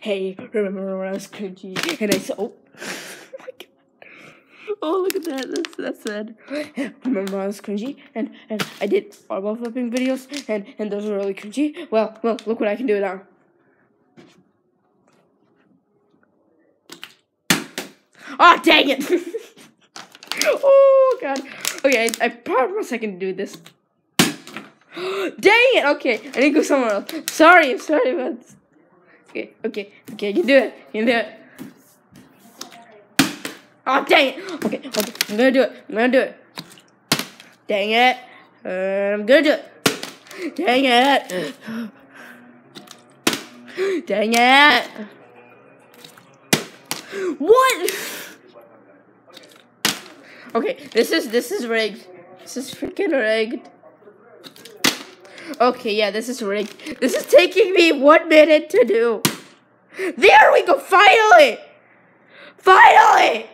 Hey, remember when I was cringy and I said, oh, my god. Oh, look at that. That's, that's sad. Remember when I was cringy and, and I did bottle flipping videos and, and those were really cringy? Well, well, look what I can do now. Oh, dang it. oh, God. Okay, I, I promise I can do this. Dang it! Okay, I need to go somewhere else. Sorry, I'm sorry about this. Okay, okay, okay, you can do it. You can do it. Oh, dang it! Okay, okay, I'm gonna do it. I'm gonna do it. Dang it! Uh, I'm gonna do it. Dang it! Dang it! What? Okay, this is this is rigged. This is freaking rigged. Okay, yeah, this is rigged. This is taking me one minute to do. There we go, finally! Finally!